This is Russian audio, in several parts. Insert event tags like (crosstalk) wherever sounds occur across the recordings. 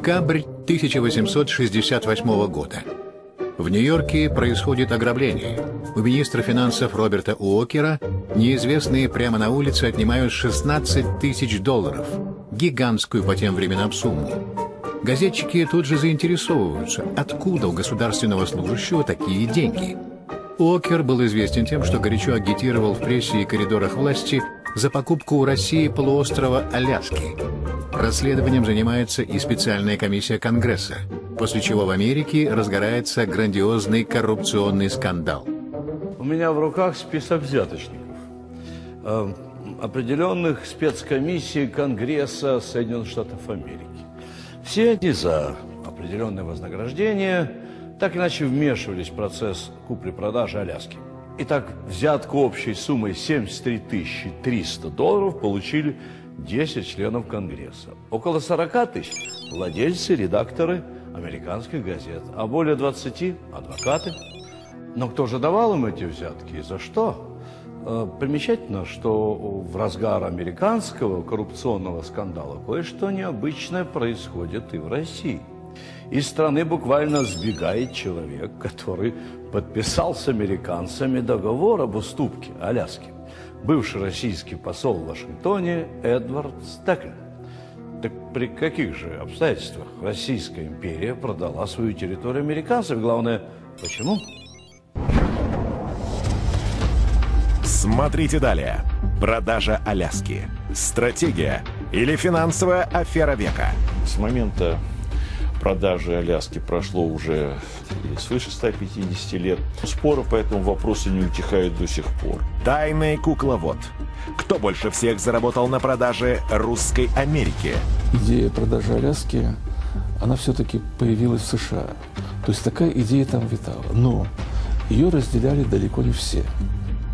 Декабрь 1868 года. В Нью-Йорке происходит ограбление. У министра финансов Роберта Уокера неизвестные прямо на улице отнимают 16 тысяч долларов. Гигантскую по тем временам сумму. Газетчики тут же заинтересовываются, откуда у государственного служащего такие деньги. Уокер был известен тем, что горячо агитировал в прессе и коридорах власти за покупку у России полуострова Аляски. Расследованием занимается и специальная комиссия Конгресса после чего в Америке разгорается грандиозный коррупционный скандал. У меня в руках список взяточников, э, определенных спецкомиссий Конгресса Соединенных Штатов Америки. Все они за определенное вознаграждение так иначе вмешивались в процесс купли-продажи Аляски. Итак, взятку общей суммой 73 300 долларов получили 10 членов Конгресса. Около 40 тысяч владельцы, редакторы – американских газет, а более 20 – адвокаты. Но кто же давал им эти взятки и за что? Э, примечательно, что в разгар американского коррупционного скандала кое-что необычное происходит и в России. Из страны буквально сбегает человек, который подписал с американцами договор об уступке Аляски. Бывший российский посол в Вашингтоне Эдвард Стеклин. Так при каких же обстоятельствах Российская империя продала свою территорию американцам? Главное, почему? Смотрите далее. Продажа Аляски. Стратегия или финансовая афера века. С момента продажи Аляски прошло уже свыше 150 лет. Споры по этому вопросу не утихают до сих пор. Тайный кукловод. Кто больше всех заработал на продаже русской Америки? Идея продажи Аляски, она все-таки появилась в США. То есть такая идея там витала. Но ее разделяли далеко не все.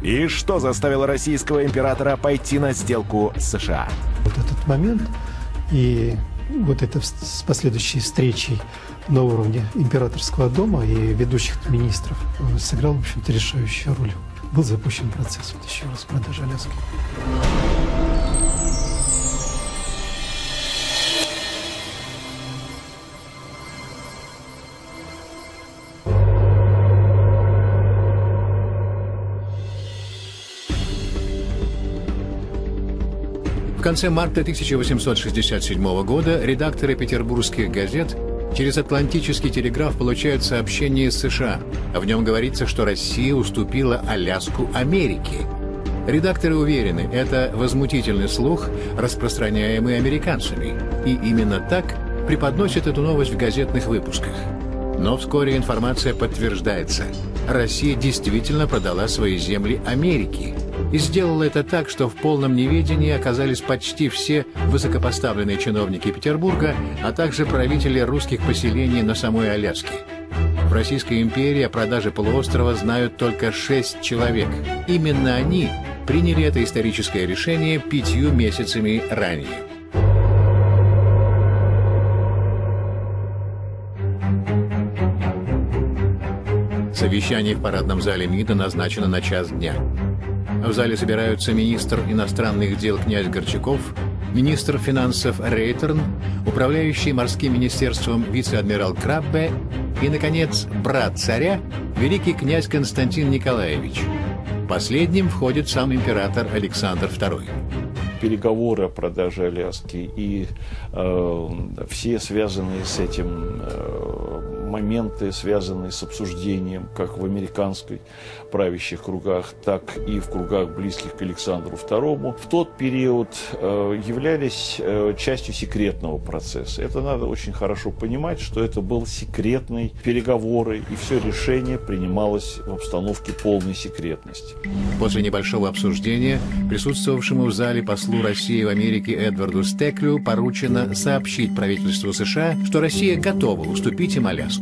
И что заставило российского императора пойти на сделку с США? Вот этот момент и вот это с последующей встречей на уровне императорского дома и ведущих министров сыграл, в общем-то, решающую роль. Был запущен процесс, вот еще раз, продажи Аляски. Конце марта 1867 года редакторы петербургских газет через Атлантический телеграф получают сообщение из США. В нем говорится, что Россия уступила Аляску Америке. Редакторы уверены, это возмутительный слух, распространяемый американцами. И именно так преподносят эту новость в газетных выпусках. Но вскоре информация подтверждается. Россия действительно продала свои земли Америке – и сделала это так, что в полном неведении оказались почти все высокопоставленные чиновники Петербурга, а также правители русских поселений на самой Аляске. В Российской империи о продаже полуострова знают только шесть человек. Именно они приняли это историческое решение пятью месяцами ранее. Совещание в парадном зале МИДа назначено на час дня. В зале собираются министр иностранных дел князь Горчаков, министр финансов Рейтерн, управляющий морским министерством вице-адмирал Краббе и, наконец, брат царя, великий князь Константин Николаевич. Последним входит сам император Александр II переговоры о продаже Аляски и э, все связанные с этим э, моменты, связанные с обсуждением, как в американской правящих кругах, так и в кругах близких к Александру II, в тот период э, являлись э, частью секретного процесса. Это надо очень хорошо понимать, что это был секретный переговоры, и все решение принималось в обстановке полной секретности. После небольшого обсуждения присутствовавшему в зале послу России в Америке Эдварду Стеклю поручено сообщить правительству США, что Россия готова уступить им Аляску.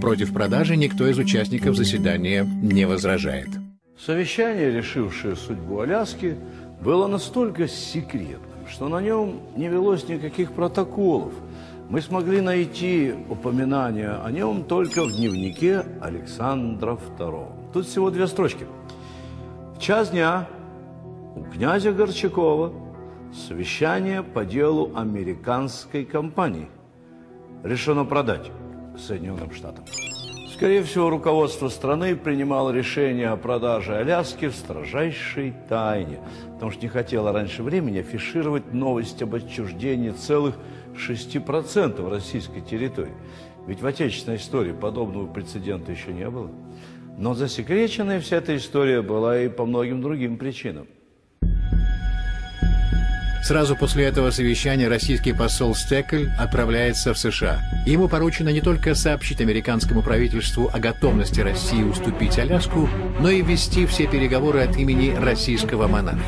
Против продажи никто из участников заседания не возражает. Совещание, решившее судьбу Аляски, было настолько секретным, что на нем не велось никаких протоколов. Мы смогли найти упоминание о нем только в дневнике Александра II. Тут всего две строчки. В час дня у князя Горчакова совещание по делу американской компании. решено продать Соединенным Штатам. Скорее всего, руководство страны принимало решение о продаже Аляски в строжайшей тайне, потому что не хотело раньше времени афишировать новость об отчуждении целых 6% российской территории. Ведь в отечественной истории подобного прецедента еще не было. Но засекреченная вся эта история была и по многим другим причинам. Сразу после этого совещания российский посол Стекль отправляется в США. Ему поручено не только сообщить американскому правительству о готовности России уступить Аляску, но и вести все переговоры от имени российского монарха.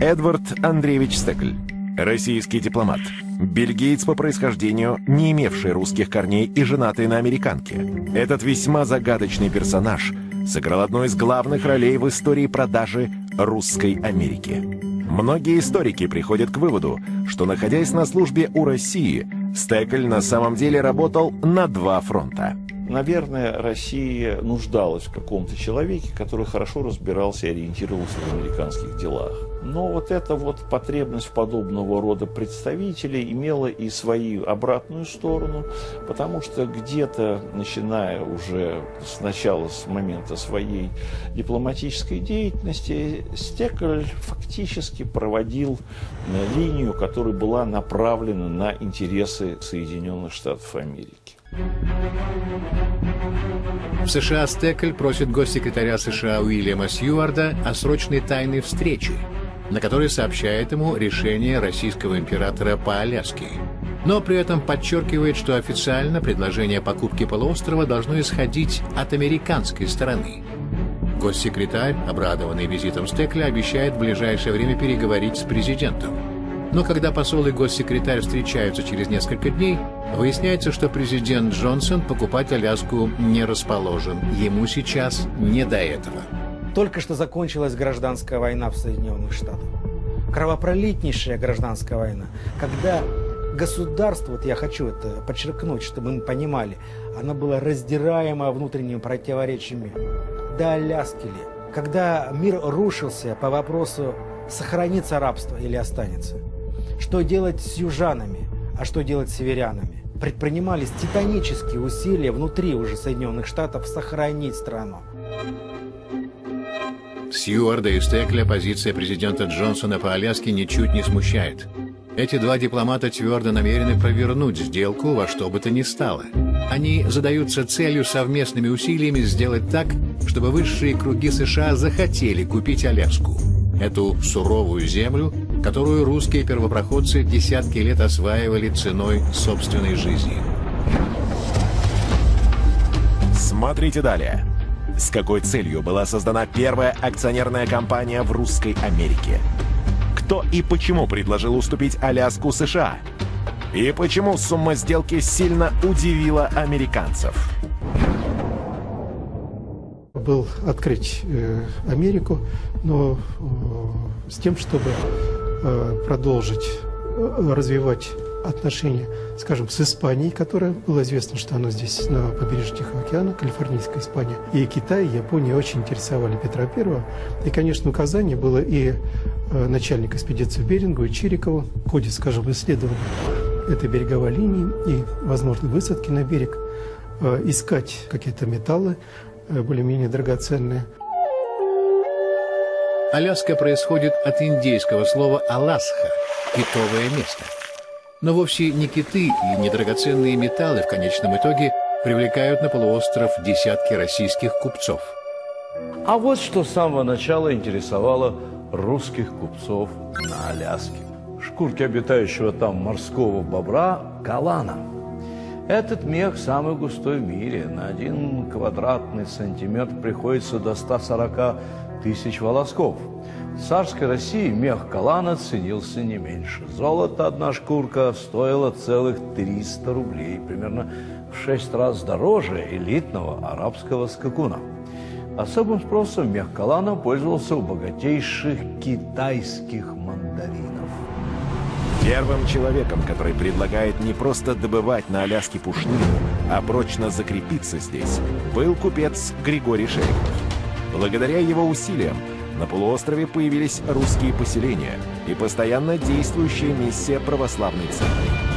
Эдвард Андреевич Стекль. Российский дипломат. Бельгиец по происхождению, не имевший русских корней и женатый на американке. Этот весьма загадочный персонаж сыграл одну из главных ролей в истории продажи русской Америки. Многие историки приходят к выводу, что, находясь на службе у России, Стекль на самом деле работал на два фронта. Наверное, Россия нуждалась в каком-то человеке, который хорошо разбирался и ориентировался в американских делах. Но вот эта вот потребность подобного рода представителей имела и свою обратную сторону, потому что где-то, начиная уже с начала, с момента своей дипломатической деятельности, Стекль фактически проводил э, линию, которая была направлена на интересы Соединенных Штатов Америки. В США Стекль просит госсекретаря США Уильяма Сьюарда о срочной тайной встрече, на которой сообщает ему решение российского императора по Аляске. Но при этом подчеркивает, что официально предложение покупки полуострова должно исходить от американской стороны. Госсекретарь, обрадованный визитом Стекля, обещает в ближайшее время переговорить с президентом. Но когда посол и госсекретарь встречаются через несколько дней, выясняется, что президент Джонсон покупать Аляску не расположен. Ему сейчас не до этого. Только что закончилась гражданская война в Соединенных Штатах. Кровопролитнейшая гражданская война, когда государство, вот я хочу это подчеркнуть, чтобы мы понимали, оно было раздираемо внутренними противоречиями. До Аляски ли? Когда мир рушился по вопросу, сохранится рабство или останется. Что делать с южанами, а что делать с северянами? Предпринимались титанические усилия внутри уже Соединенных Штатов сохранить страну. Сьюарда и Стекля позиция президента Джонсона по Аляске ничуть не смущает. Эти два дипломата твердо намерены провернуть сделку во что бы то ни стало. Они задаются целью совместными усилиями сделать так, чтобы высшие круги США захотели купить Аляску. Эту суровую землю, которую русские первопроходцы десятки лет осваивали ценой собственной жизни. Смотрите далее. С какой целью была создана первая акционерная компания в русской Америке? Кто и почему предложил уступить Аляску США? И почему сумма сделки сильно удивила американцев? Был открыть э, Америку, но э, с тем, чтобы продолжить э, развивать отношения, скажем, с Испанией, которая было известно, что она здесь на побережье Тихого океана, Калифорнийская Испания, и Китай, и Япония очень интересовали Петра Первого. И, конечно, указание было и э, начальник экспедиции Берингу, и Чирикову в ходе, скажем, исследования этой береговой линии и возможной высадки на берег, искать какие-то металлы более-менее драгоценные – Аляска происходит от индейского слова «аласха» – китовое место. Но вовсе не киты и не драгоценные металлы в конечном итоге привлекают на полуостров десятки российских купцов. А вот что с самого начала интересовало русских купцов на Аляске. Шкурки обитающего там морского бобра – калана. Этот мех самый густой в мире. На один квадратный сантиметр приходится до 140 тысяч волосков. В царской России мех калана ценился не меньше. Золото одна шкурка стоила целых 300 рублей, примерно в шесть раз дороже элитного арабского скакуна. Особым спросом мех калана пользовался у богатейших китайских мандаринов. Первым человеком, который предлагает не просто добывать на Аляске пушнину, а прочно закрепиться здесь, был купец Григорий Шериков. Благодаря его усилиям на полуострове появились русские поселения и постоянно действующая миссия православной церкви.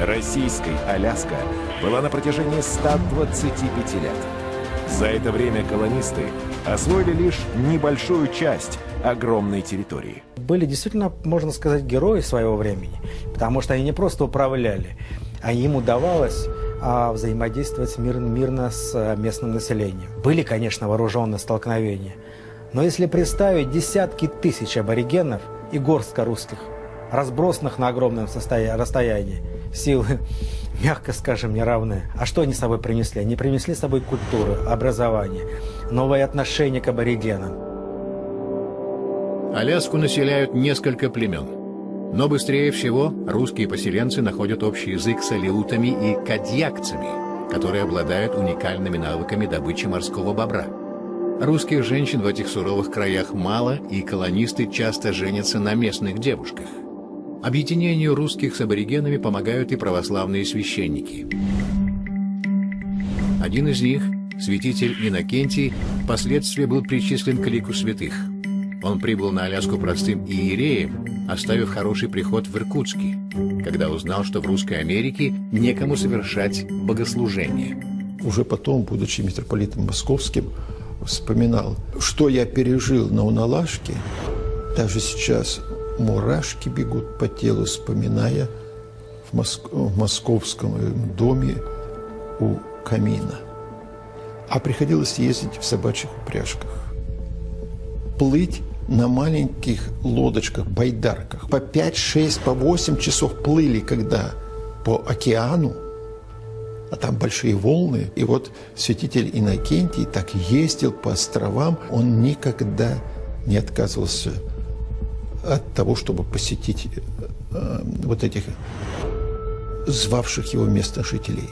Российской Аляска была на протяжении 125 лет. За это время колонисты освоили лишь небольшую часть огромной территории. Были действительно, можно сказать, герои своего времени, потому что они не просто управляли, а им удавалось а, взаимодействовать мир, мирно с а, местным населением. Были, конечно, вооруженные столкновения, но если представить десятки тысяч аборигенов и горстка русских, разбросанных на огромном расстоянии, силы, (laughs) мягко скажем, неравные. А что они с собой принесли? Они принесли с собой культуру, образование, новое отношение к аборигенам. Аляску населяют несколько племен. Но быстрее всего русские поселенцы находят общий язык с алиутами и кадьякцами, которые обладают уникальными навыками добычи морского бобра. Русских женщин в этих суровых краях мало, и колонисты часто женятся на местных девушках. Объединению русских с аборигенами помогают и православные священники. Один из них, святитель Иннокентий, впоследствии был причислен к лику святых. Он прибыл на Аляску простым иереем, оставив хороший приход в Иркутске, когда узнал, что в Русской Америке некому совершать богослужение. Уже потом, будучи митрополитом московским, вспоминал, что я пережил на Уналашке, даже сейчас мурашки бегут по телу, вспоминая в, моск... в московском доме у камина. А приходилось ездить в собачьих упряжках. Плыть на маленьких лодочках, байдарках. По 5, 6, по 8 часов плыли, когда по океану, а там большие волны. И вот святитель Иннокентий так ездил по островам, он никогда не отказывался от того, чтобы посетить э, вот этих звавших его местных жителей.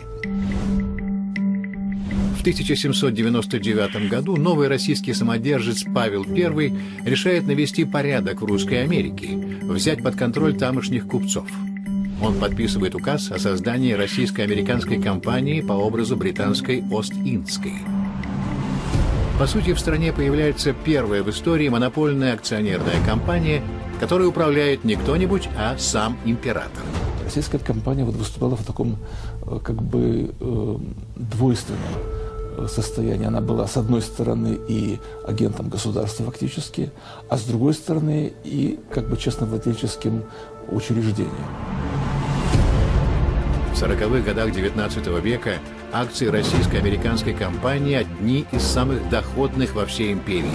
В 1799 году новый российский самодержец Павел I решает навести порядок в Русской Америке, взять под контроль тамошних купцов. Он подписывает указ о создании российско-американской компании по образу британской Ост-Индской – по сути, в стране появляется первая в истории монопольная акционерная компания, которой управляет не кто-нибудь, а сам император. Российская компания вот выступала в таком э, как бы э, двойственном состоянии. Она была, с одной стороны, и агентом государства фактически, а с другой стороны, и как бы честновладельческим учреждением. В 40-х годах XIX века акции российско-американской компании одни из самых доходных во всей империи.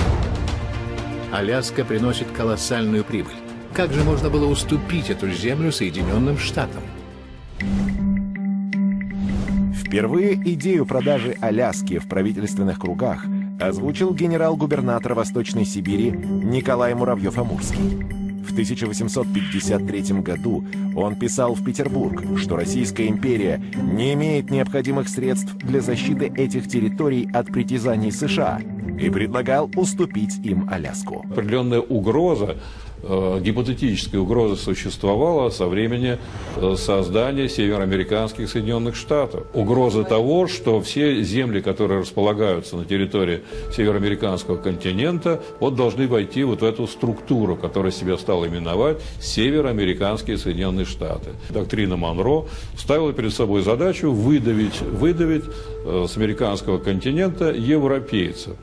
Аляска приносит колоссальную прибыль. Как же можно было уступить эту землю Соединенным Штатам? Впервые идею продажи Аляски в правительственных кругах озвучил генерал-губернатор Восточной Сибири Николай Муравьев-Амурский. В 1853 году он писал в Петербург, что Российская империя не имеет необходимых средств для защиты этих территорий от притязаний США и предлагал уступить им Аляску. Определенная угроза гипотетическая угроза существовала со времени э, создания североамериканских Соединенных Штатов. Угроза того, что все земли, которые располагаются на территории североамериканского континента, вот должны войти вот в эту структуру, которая себя стала именовать Североамериканские Соединенные Штаты. Доктрина Монро ставила перед собой задачу выдавить, выдавить э, с американского континента европейцев.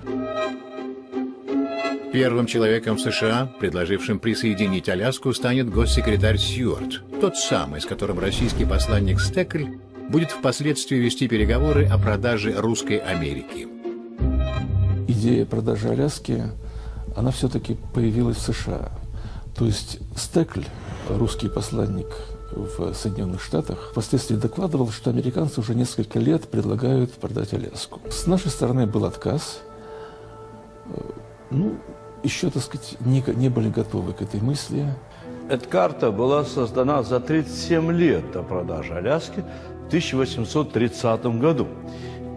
Первым человеком в США, предложившим присоединить Аляску, станет госсекретарь Сьюарт, тот самый, с которым российский посланник Стекль будет впоследствии вести переговоры о продаже русской Америки. Идея продажи Аляски, она все-таки появилась в США. То есть Стекль, русский посланник в Соединенных Штатах, впоследствии докладывал, что американцы уже несколько лет предлагают продать Аляску. С нашей стороны был отказ. Ну, еще, так сказать, не, не были готовы к этой мысли. Эта карта была создана за 37 лет до продажи Аляски в 1830 году.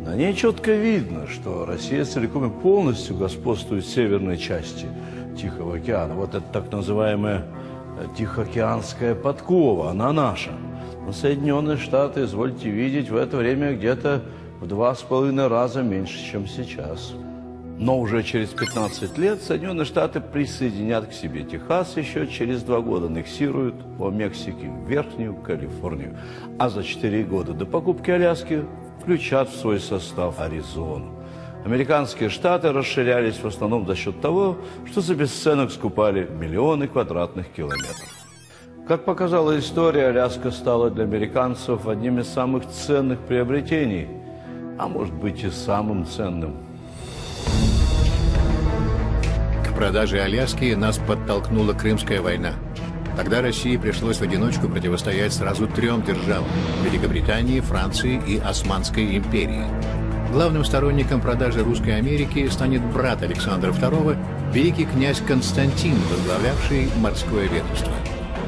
На ней четко видно, что Россия целиком и полностью господствует в северной части Тихого океана. Вот это так называемая Тихоокеанская подкова, она наша. Но Соединенные Штаты, извольте видеть, в это время где-то в два с половиной раза меньше, чем сейчас. Но уже через 15 лет Соединенные Штаты присоединят к себе Техас, еще через два года аннексируют по Мексике Верхнюю Калифорнию, а за 4 года до покупки Аляски включат в свой состав Аризону. Американские штаты расширялись в основном за счет того, что за бесценок скупали миллионы квадратных километров. Как показала история, Аляска стала для американцев одним из самых ценных приобретений, а может быть и самым ценным. К продаже Аляски нас подтолкнула Крымская война. Тогда России пришлось в одиночку противостоять сразу трем державам – Великобритании, Франции и Османской империи. Главным сторонником продажи Русской Америки станет брат Александра II, великий князь Константин, возглавлявший морское ведомство.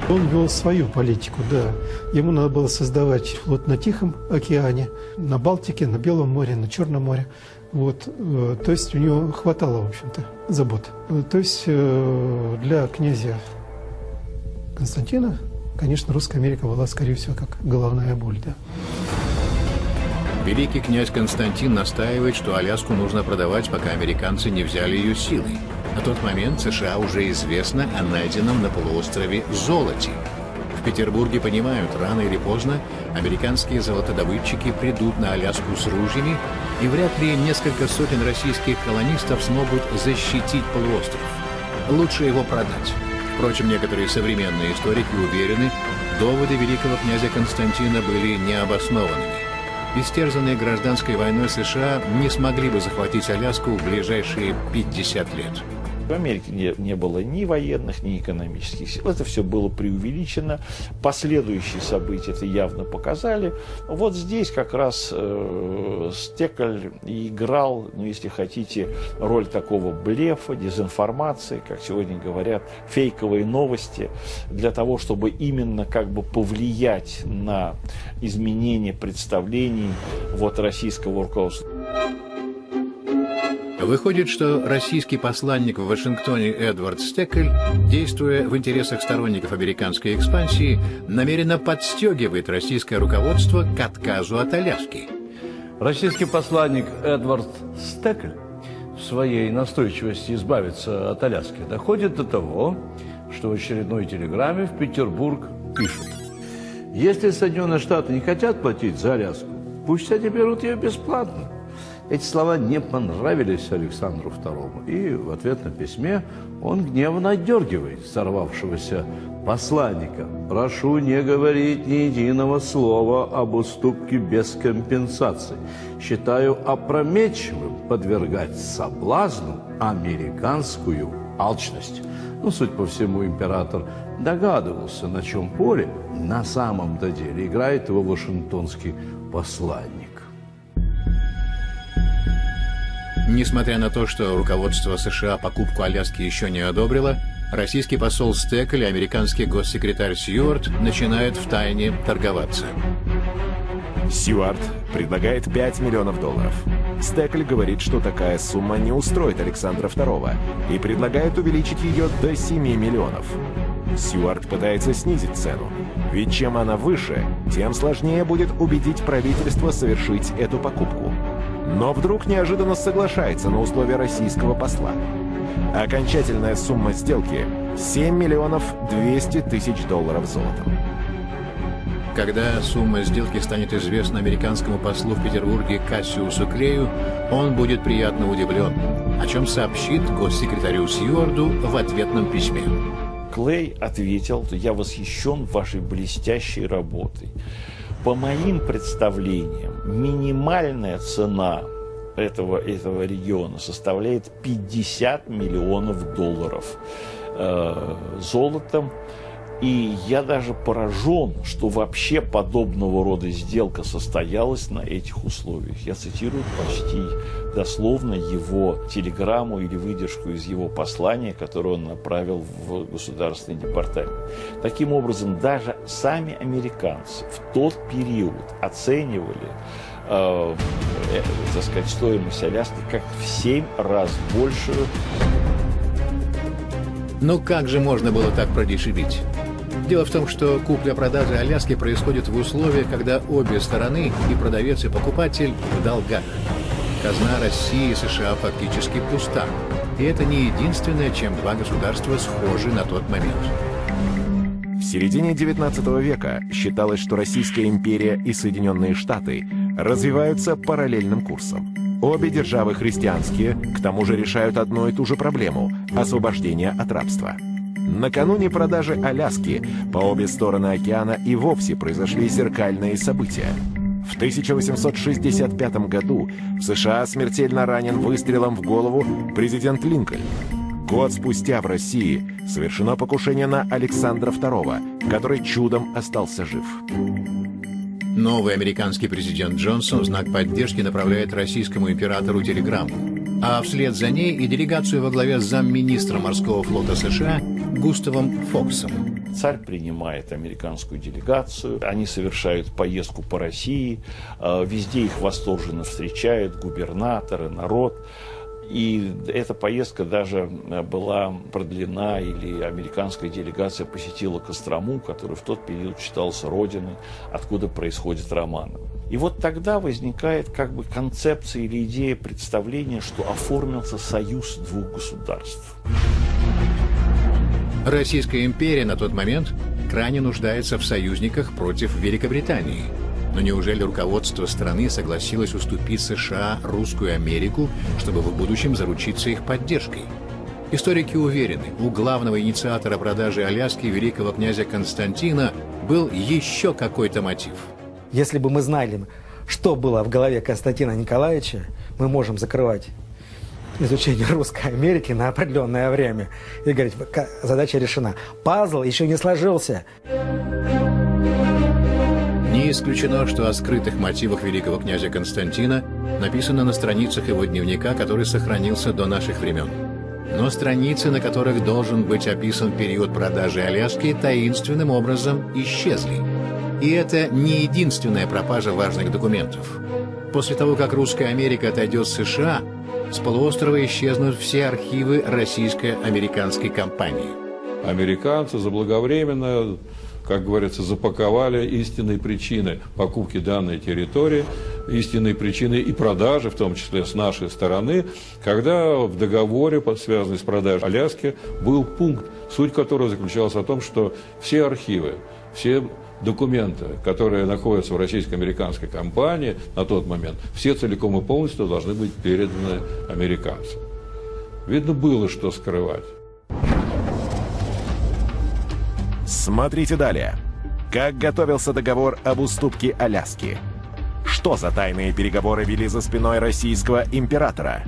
Он вел свою политику, да. Ему надо было создавать флот на Тихом океане, на Балтике, на Белом море, на Черном море. Вот, э, то есть у него хватало, в общем-то, забот. Э, то есть э, для князя Константина, конечно, Русская Америка была, скорее всего, как головная боль, да. Великий князь Константин настаивает, что Аляску нужно продавать, пока американцы не взяли ее силой. На тот момент США уже известно о найденном на полуострове золоте. В Петербурге понимают, рано или поздно американские золотодобытчики придут на Аляску с ружьями, и вряд ли несколько сотен российских колонистов смогут защитить полуостров. Лучше его продать. Впрочем, некоторые современные историки уверены, доводы великого князя Константина были необоснованными. Истерзанные гражданской войной США не смогли бы захватить Аляску в ближайшие 50 лет. В Америке не, не было ни военных, ни экономических сил. Это все было преувеличено. Последующие события это явно показали. Вот здесь как раз э, Стекль играл, ну, если хотите, роль такого блефа, дезинформации, как сегодня говорят, фейковые новости, для того, чтобы именно как бы повлиять на изменение представлений вот, российского руководства. Выходит, что российский посланник в Вашингтоне Эдвард Стекель, действуя в интересах сторонников американской экспансии, намеренно подстегивает российское руководство к отказу от Аляски. Российский посланник Эдвард Стекель в своей настойчивости избавиться от Аляски доходит до того, что в очередной телеграмме в Петербург пишут. Если Соединенные Штаты не хотят платить за Аляску, пусть они берут ее бесплатно. Эти слова не понравились Александру II, и в ответном письме он гневно отдергивает сорвавшегося посланника. «Прошу не говорить ни единого слова об уступке без компенсации. Считаю опрометчивым подвергать соблазну американскую алчность». Ну, суть по всему, император догадывался, на чем поле на самом-то деле играет его вашингтонский посланник. Несмотря на то, что руководство США покупку Аляски еще не одобрило, российский посол Стекель и американский госсекретарь Сьюарт начинают втайне торговаться. Сьюарт предлагает 5 миллионов долларов. Стекль говорит, что такая сумма не устроит Александра II и предлагает увеличить ее до 7 миллионов. Сьюарт пытается снизить цену, ведь чем она выше, тем сложнее будет убедить правительство совершить эту покупку но вдруг неожиданно соглашается на условия российского посла. Окончательная сумма сделки – 7 миллионов 200 тысяч долларов золотом. Когда сумма сделки станет известна американскому послу в Петербурге Кассиусу Клею, он будет приятно удивлен, о чем сообщит госсекретарю Сьюарду в ответном письме. Клей ответил, я восхищен вашей блестящей работой. По моим представлениям, минимальная цена этого, этого региона составляет 50 миллионов долларов э, золотом. И я даже поражен, что вообще подобного рода сделка состоялась на этих условиях. Я цитирую почти дословно его телеграмму или выдержку из его послания, которое он направил в Государственный департамент. Таким образом, даже сами американцы в тот период оценивали э, э, так сказать, стоимость Аляски как в 7 раз большую. Ну как же можно было так продешевить? Дело в том, что купля-продажа Аляски происходит в условиях, когда обе стороны, и продавец, и покупатель, в долгах. казна России и США фактически пуста. И это не единственное, чем два государства схожи на тот момент. В середине XIX века считалось, что Российская империя и Соединенные Штаты развиваются параллельным курсом. Обе державы христианские, к тому же решают одну и ту же проблему – освобождение от рабства. Накануне продажи Аляски по обе стороны океана и вовсе произошли зеркальные события. В 1865 году в США смертельно ранен выстрелом в голову президент Линкольн. Год спустя в России совершено покушение на Александра II, который чудом остался жив. Новый американский президент Джонсон в знак поддержки направляет российскому императору телеграмму, а вслед за ней и делегацию во главе с замминистра морского флота США Густавом Фоксом. Царь принимает американскую делегацию, они совершают поездку по России, а, везде их восторженно встречают губернаторы, народ. И эта поездка даже э, была продлена, или американская делегация посетила Кострому, который в тот период считался родиной, откуда происходит Романов. И вот тогда возникает как бы концепция или идея представления, что оформился союз двух государств. Российская империя на тот момент крайне нуждается в союзниках против Великобритании – но неужели руководство страны согласилось уступить США русскую Америку, чтобы в будущем заручиться их поддержкой? Историки уверены, у главного инициатора продажи Аляски великого князя Константина был еще какой-то мотив. Если бы мы знали, что было в голове Константина Николаевича, мы можем закрывать изучение Русской Америки на определенное время и говорить, задача решена. Пазл еще не сложился. Не исключено, что о скрытых мотивах великого князя Константина написано на страницах его дневника, который сохранился до наших времен. Но страницы, на которых должен быть описан период продажи Аляски, таинственным образом исчезли. И это не единственная пропажа важных документов. После того, как Русская Америка отойдет США, с полуострова исчезнут все архивы российско-американской компании. Американцы заблаговременно как говорится, запаковали истинные причины покупки данной территории, истинные причины и продажи, в том числе с нашей стороны, когда в договоре, связанном с продажей Аляски, был пункт, суть которого заключалась в том, что все архивы, все документы, которые находятся в российско-американской компании на тот момент, все целиком и полностью должны быть переданы американцам. Видно, было что скрывать. Смотрите далее. Как готовился договор об уступке Аляски? Что за тайные переговоры вели за спиной российского императора?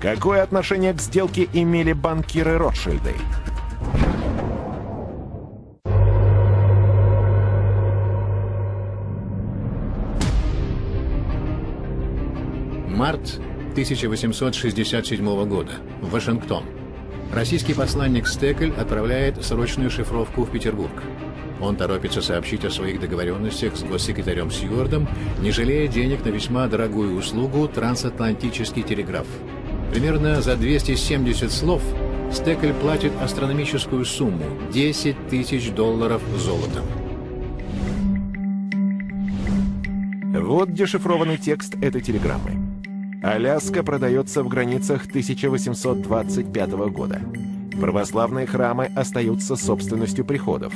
Какое отношение к сделке имели банкиры Ротшильды? Март 1867 года. Вашингтон. Российский посланник Стекль отправляет срочную шифровку в Петербург. Он торопится сообщить о своих договоренностях с госсекретарем Сьюардом, не жалея денег на весьма дорогую услугу трансатлантический телеграф. Примерно за 270 слов Стекль платит астрономическую сумму – 10 тысяч долларов золотом. Вот дешифрованный текст этой телеграммы. Аляска продается в границах 1825 года. Православные храмы остаются собственностью приходов.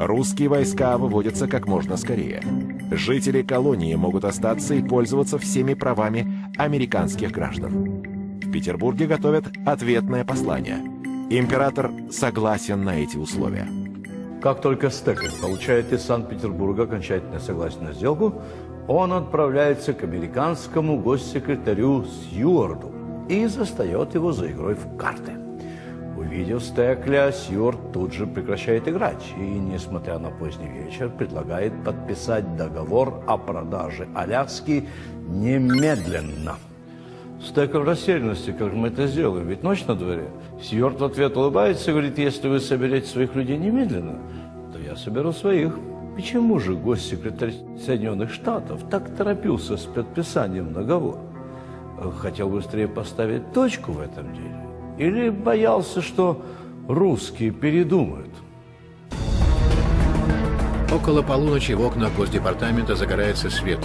Русские войска выводятся как можно скорее. Жители колонии могут остаться и пользоваться всеми правами американских граждан. В Петербурге готовят ответное послание. Император согласен на эти условия. Как только Стеклин получает из Санкт-Петербурга окончательное согласие на сделку, он отправляется к американскому госсекретарю Сьюарду и застает его за игрой в карты. Увидев Стекля, Сьюард тут же прекращает играть и, несмотря на поздний вечер, предлагает подписать договор о продаже Аляски немедленно. Стекль в растерянности, как мы это сделаем, ведь ночь на дворе. Сьюард в ответ улыбается и говорит, если вы соберете своих людей немедленно, то я соберу своих. Почему же госсекретарь Соединенных Штатов так торопился с подписанием договора? Хотел быстрее поставить точку в этом деле? Или боялся, что русские передумают? Около полуночи в окна Госдепартамента загорается свет.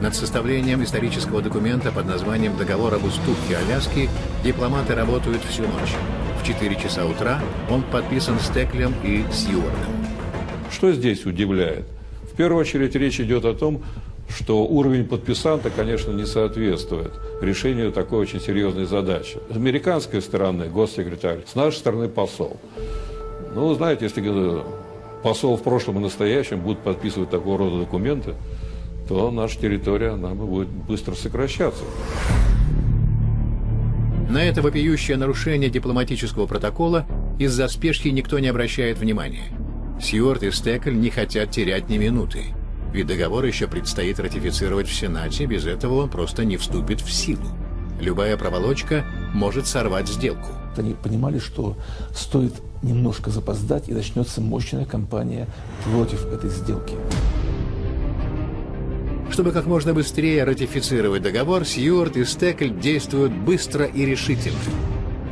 Над составлением исторического документа под названием «Договор об уступке Аляски» дипломаты работают всю ночь. В 4 часа утра он подписан Стеклем и Сьюардом. Что здесь удивляет? В первую очередь речь идет о том, что уровень подписанта, конечно, не соответствует решению такой очень серьезной задачи. С американской стороны госсекретарь, с нашей стороны посол. Ну, знаете, если посол в прошлом и настоящем будут подписывать такого рода документы, то наша территория она будет быстро сокращаться. На это вопиющее нарушение дипломатического протокола из-за спешки никто не обращает внимания. Сьюарт и Стекль не хотят терять ни минуты. Ведь договор еще предстоит ратифицировать в Сенате, без этого он просто не вступит в силу. Любая проволочка может сорвать сделку. Они понимали, что стоит немножко запоздать, и начнется мощная кампания против этой сделки. Чтобы как можно быстрее ратифицировать договор, Сьюарт и Стекль действуют быстро и решительно.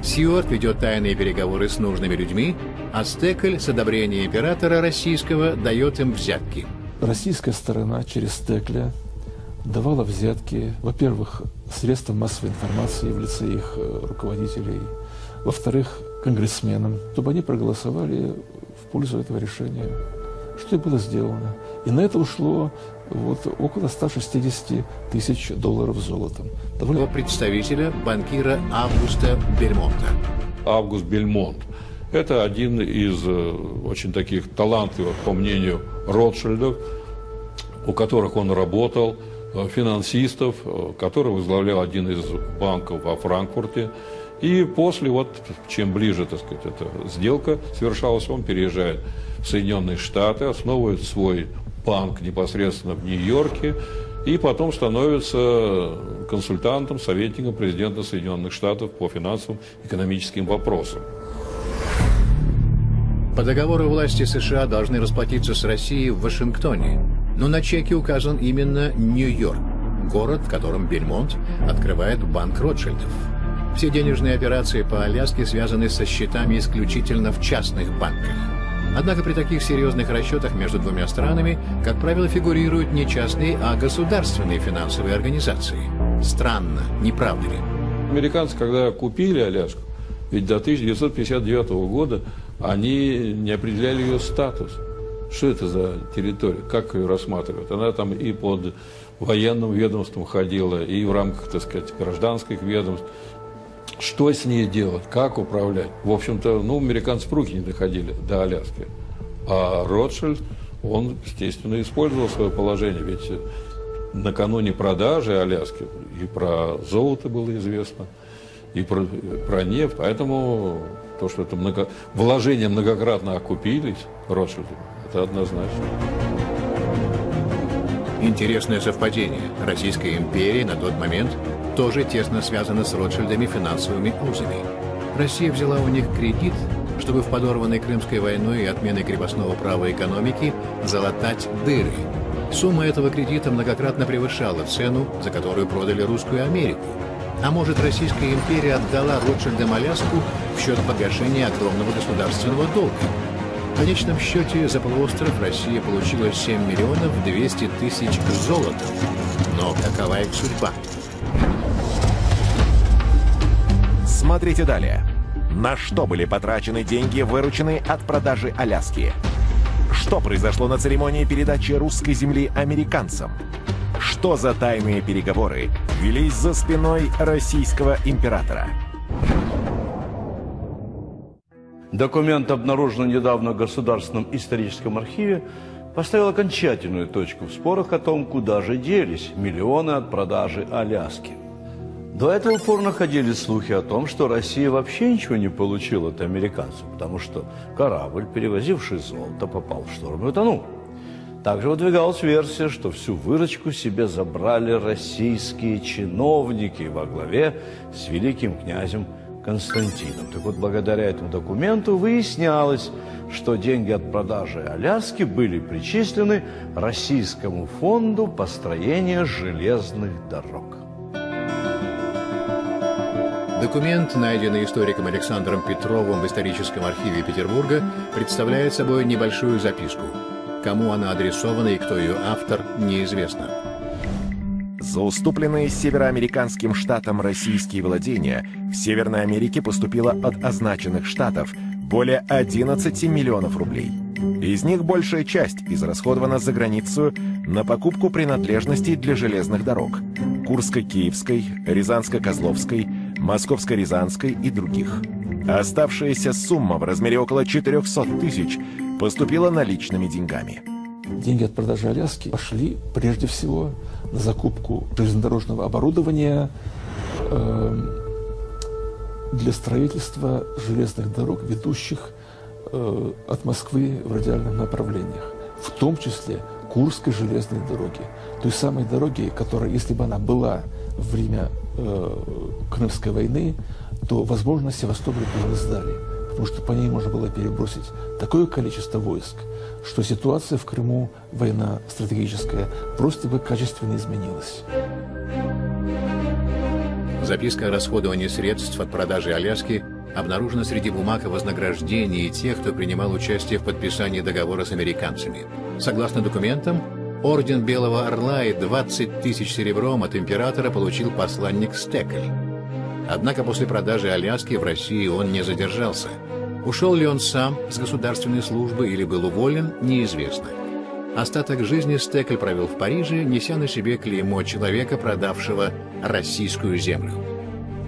Сьюарт ведет тайные переговоры с нужными людьми, а Стекль с одобрения императора российского дает им взятки. Российская сторона через Стекля давала взятки, во-первых, средствам массовой информации в лице их э, руководителей, во-вторых, конгрессменам, чтобы они проголосовали в пользу этого решения, что и было сделано. И на это ушло вот около 160 тысяч долларов золотом. Довольно... Представителя, банкира Августа Бельмонта. Август Бельмонт. Это один из э, очень таких талантливых, по мнению Ротшильдов, у которых он работал, э, финансистов, э, который возглавлял один из банков во Франкфурте. И после, вот, чем ближе, так сказать, эта сделка совершалась, он переезжает в Соединенные Штаты, основывает свой банк непосредственно в Нью-Йорке, и потом становится консультантом, советником президента Соединенных Штатов по финансовым экономическим вопросам. По договору власти США должны расплатиться с Россией в Вашингтоне, но на чеке указан именно Нью-Йорк, город, в котором Бельмонт открывает банк Ротшильдов. Все денежные операции по Аляске связаны со счетами исключительно в частных банках. Однако при таких серьезных расчетах между двумя странами, как правило, фигурируют не частные, а государственные финансовые организации. Странно, не правда ли? Американцы, когда купили Аляску, ведь до 1959 года они не определяли ее статус. Что это за территория, как ее рассматривают? Она там и под военным ведомством ходила, и в рамках, так сказать, гражданских ведомств. Что с ней делать, как управлять? В общем-то, ну, американцы руки не доходили до Аляски. А Ротшильд, он, естественно, использовал свое положение, ведь накануне продажи Аляски и про золото было известно, и про, про нефть, поэтому то, что это много... вложения многократно окупились Ротшильдом, это однозначно. Интересное совпадение. Российская империя на тот момент тоже тесно связана с Ротшильдами финансовыми узами. Россия взяла у них кредит, чтобы в подорванной Крымской войной и отменой крепостного права экономики залатать дыры. Сумма этого кредита многократно превышала цену, за которую продали русскую Америку. А может, Российская империя отдала Ротшильдам Аляску в счет погашения огромного государственного долга? В конечном счете за полуостров Россия получила 7 миллионов 200 тысяч золота. Но какова их судьба? Смотрите далее. На что были потрачены деньги, вырученные от продажи Аляски? Что произошло на церемонии передачи русской земли американцам? Что за тайные переговоры велись за спиной российского императора? Документ, обнаруженный недавно в Государственном историческом архиве, поставил окончательную точку в спорах о том, куда же делись миллионы от продажи Аляски. До этого упорно ходили слухи о том, что Россия вообще ничего не получила от американцев, потому что корабль, перевозивший золото, попал в шторм и утонул. Также выдвигалась версия, что всю выручку себе забрали российские чиновники во главе с великим князем Константином. Так вот, благодаря этому документу выяснялось, что деньги от продажи Аляски были причислены Российскому фонду построения железных дорог. Документ, найденный историком Александром Петровым в историческом архиве Петербурга, представляет собой небольшую записку – Кому она адресована и кто ее автор, неизвестно. За уступленные североамериканским штатам российские владения в Северной Америке поступило от означенных штатов более 11 миллионов рублей. Из них большая часть израсходована за границу на покупку принадлежностей для железных дорог – Курско-Киевской, Рязанско-Козловской, Московско-Рязанской и других. Оставшаяся сумма в размере около 400 тысяч поступила наличными деньгами. Деньги от продажи Аляски пошли прежде всего на закупку железнодорожного оборудования э, для строительства железных дорог, ведущих э, от Москвы в радиальных направлениях, в том числе Курской железной дороги, той самой дороги, которая, если бы она была во время э, Крымской войны, то, возможно, Севастополь бы не сдали, потому что по ней можно было перебросить такое количество войск, что ситуация в Крыму, война стратегическая, просто бы качественно изменилась. Записка о расходовании средств от продажи Аляски обнаружена среди бумаг о вознаграждении тех, кто принимал участие в подписании договора с американцами. Согласно документам, орден Белого Орла и 20 тысяч серебром от императора получил посланник Стекль. Однако после продажи Аляски в России он не задержался. Ушел ли он сам с государственной службы или был уволен, неизвестно. Остаток жизни Стекль провел в Париже, неся на себе клеймо человека, продавшего российскую землю.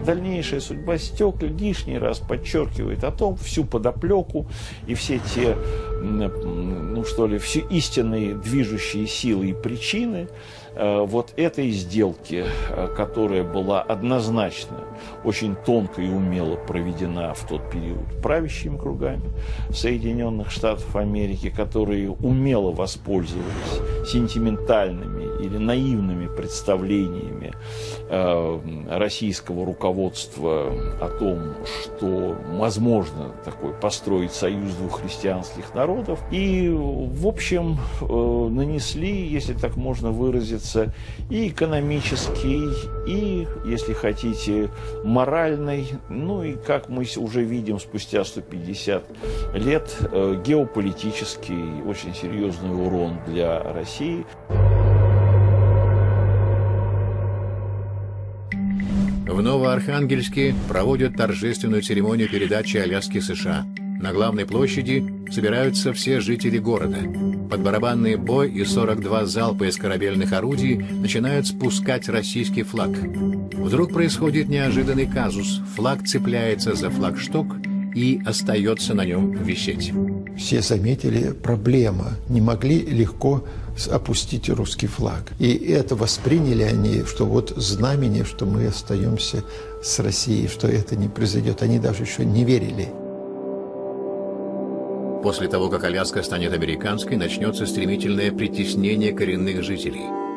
Дальнейшая судьба Стекля лишний раз подчеркивает о том, всю подоплеку и все те, ну что ли, все истинные движущие силы и причины, вот этой сделки, э, которая была однозначно очень тонко и умело проведена в тот период правящими кругами Соединенных Штатов Америки, которые умело воспользовались сентиментальными или наивными представлениями э, российского руководства о том, что возможно такой построить союз двух христианских народов. И, в общем, нанесли, если так можно выразиться, и экономический, и, если хотите, моральный, ну и, как мы уже видим спустя 150 лет, э, геополитический очень серьезный урон для России. В Новоархангельске проводят торжественную церемонию передачи Аляски США. На главной площади собираются все жители города. Под барабанный бой и 42 залпа из корабельных орудий начинают спускать российский флаг. Вдруг происходит неожиданный казус. Флаг цепляется за флагшток и остается на нем висеть. Все заметили проблема. Не могли легко опустить русский флаг. И это восприняли они, что вот знамение, что мы остаемся с Россией, что это не произойдет. Они даже еще не верили. После того, как Аляска станет американской, начнется стремительное притеснение коренных жителей.